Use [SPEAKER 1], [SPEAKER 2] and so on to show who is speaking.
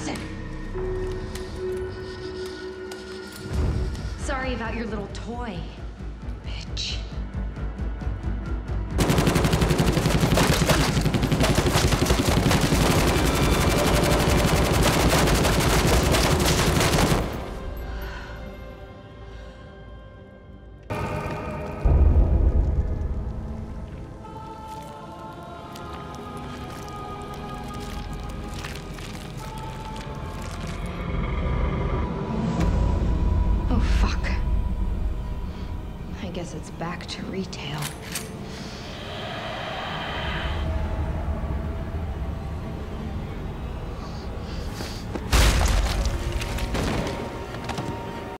[SPEAKER 1] Listen! Sorry about your little toy, bitch. I guess it's back to retail.